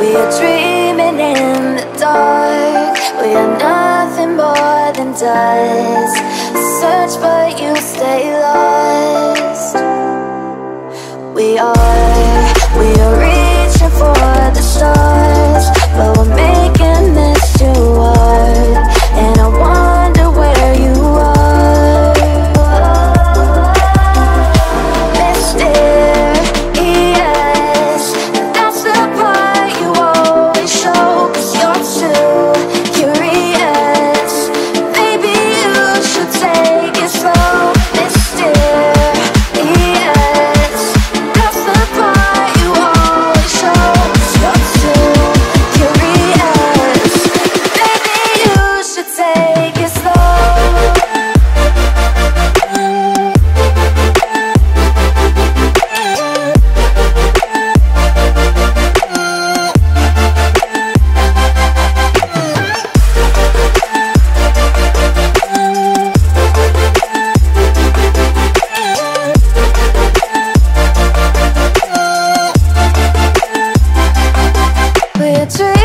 We are dreaming in the dark. We are nothing more than dust. Search but you stay lost. We are, we are reaching for the stars. 最